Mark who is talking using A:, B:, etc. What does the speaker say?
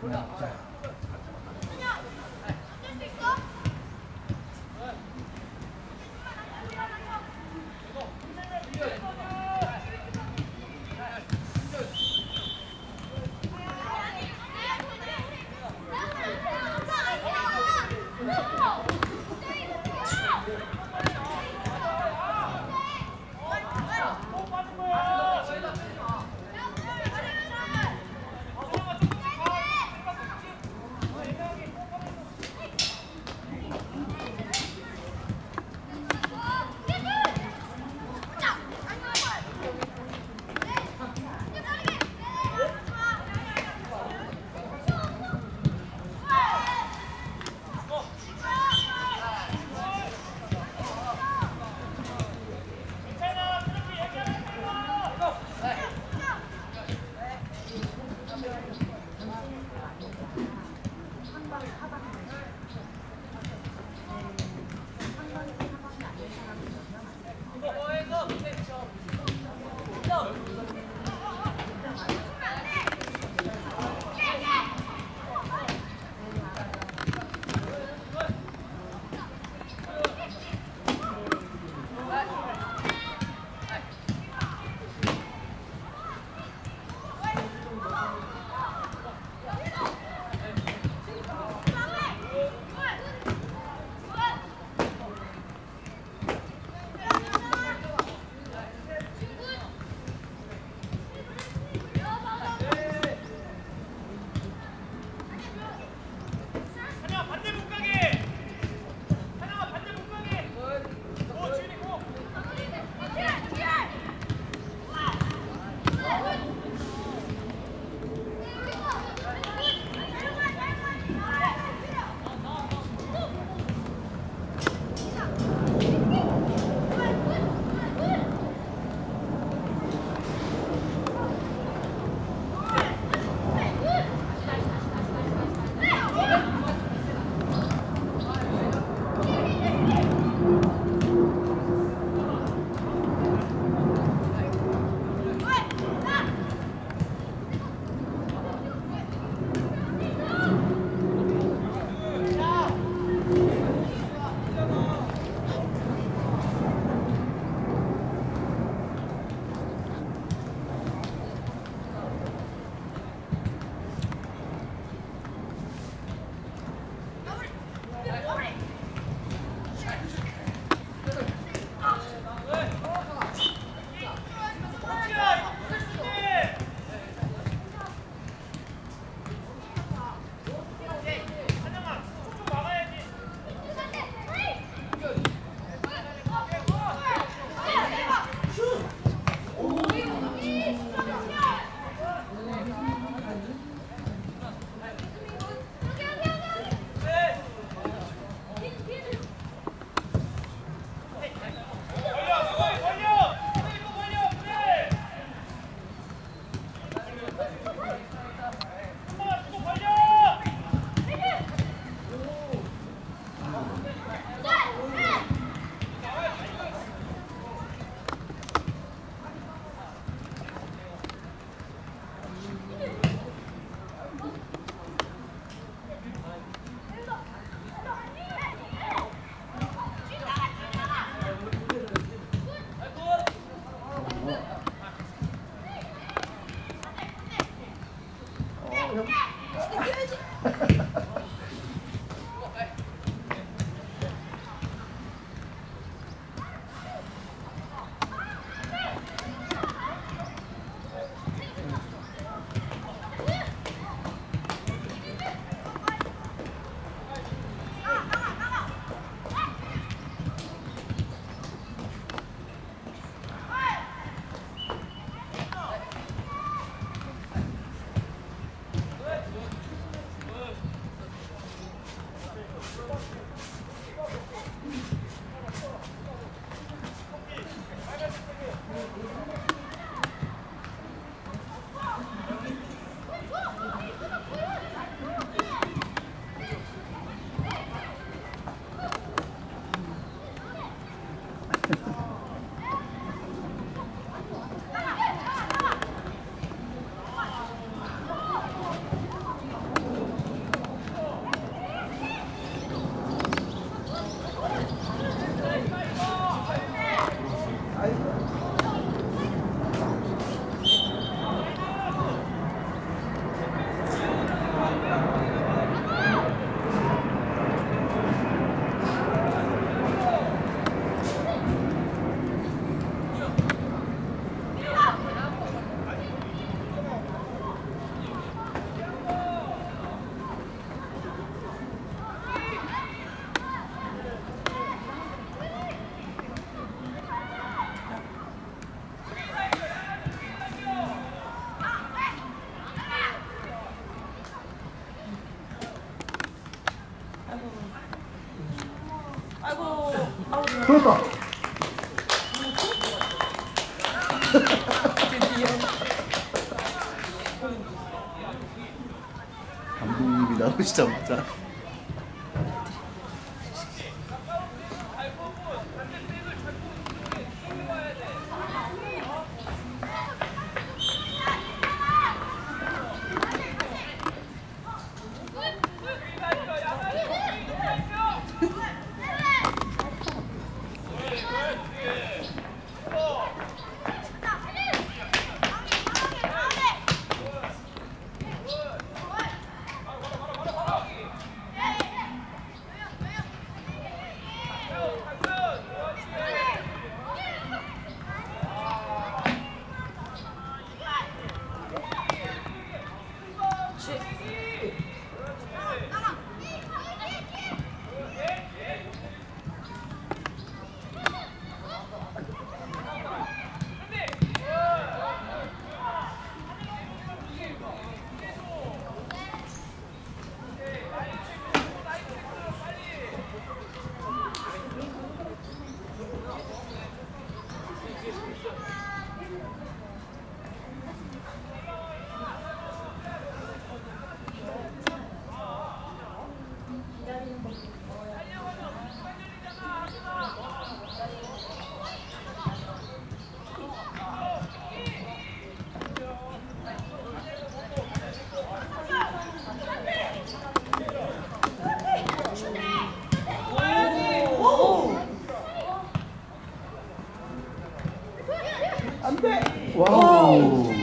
A: 不要。直したまた。哇哦。